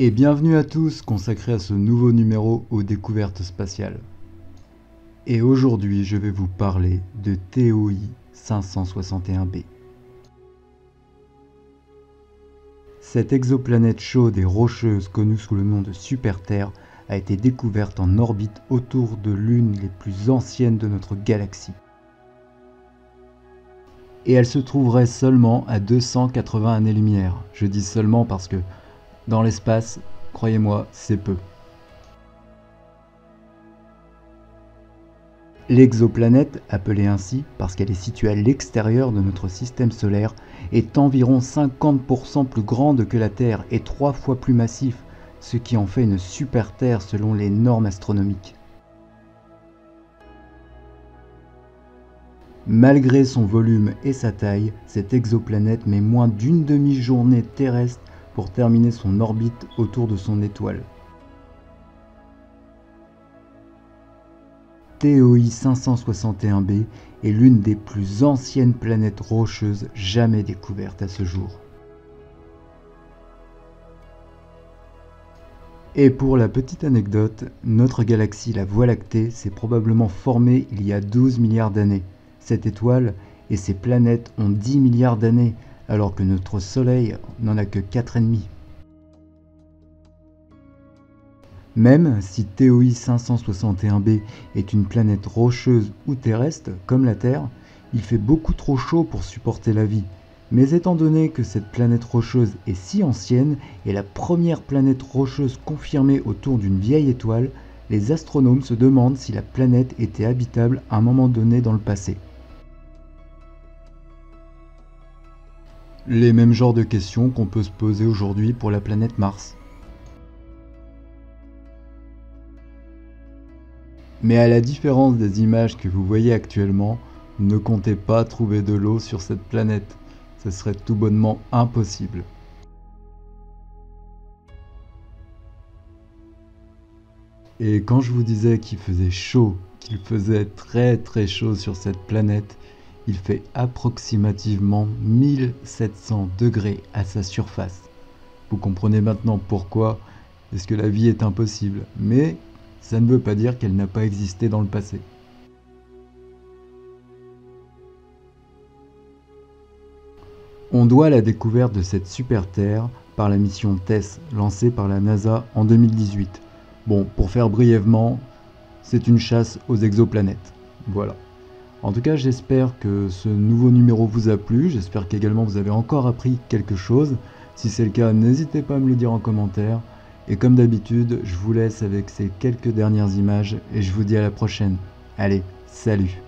Et bienvenue à tous consacré à ce nouveau numéro aux découvertes spatiales. Et aujourd'hui je vais vous parler de TOI 561b. Cette exoplanète chaude et rocheuse connue sous le nom de Super-Terre a été découverte en orbite autour de l'une des plus anciennes de notre galaxie. Et elle se trouverait seulement à 280 années-lumière. Je dis seulement parce que dans l'espace, croyez-moi, c'est peu. L'exoplanète, appelée ainsi parce qu'elle est située à l'extérieur de notre système solaire, est environ 50% plus grande que la Terre et trois fois plus massif, ce qui en fait une super Terre selon les normes astronomiques. Malgré son volume et sa taille, cette exoplanète met moins d'une demi-journée terrestre pour terminer son orbite autour de son étoile. TOI 561b est l'une des plus anciennes planètes rocheuses jamais découvertes à ce jour. Et pour la petite anecdote, notre galaxie, la Voie lactée, s'est probablement formée il y a 12 milliards d'années. Cette étoile et ses planètes ont 10 milliards d'années, alors que notre Soleil n'en a que 4,5. Même si TOI 561b est une planète rocheuse ou terrestre comme la Terre, il fait beaucoup trop chaud pour supporter la vie. Mais étant donné que cette planète rocheuse est si ancienne et la première planète rocheuse confirmée autour d'une vieille étoile, les astronomes se demandent si la planète était habitable à un moment donné dans le passé. Les mêmes genres de questions qu'on peut se poser aujourd'hui pour la planète Mars. Mais à la différence des images que vous voyez actuellement, ne comptez pas trouver de l'eau sur cette planète. Ce serait tout bonnement impossible. Et quand je vous disais qu'il faisait chaud, qu'il faisait très très chaud sur cette planète, il fait approximativement 1700 degrés à sa surface. Vous comprenez maintenant pourquoi est-ce que la vie est impossible, mais ça ne veut pas dire qu'elle n'a pas existé dans le passé. On doit la découverte de cette super Terre par la mission TESS lancée par la NASA en 2018. Bon, pour faire brièvement, c'est une chasse aux exoplanètes. Voilà. En tout cas, j'espère que ce nouveau numéro vous a plu. J'espère qu'également vous avez encore appris quelque chose. Si c'est le cas, n'hésitez pas à me le dire en commentaire. Et comme d'habitude, je vous laisse avec ces quelques dernières images et je vous dis à la prochaine. Allez, salut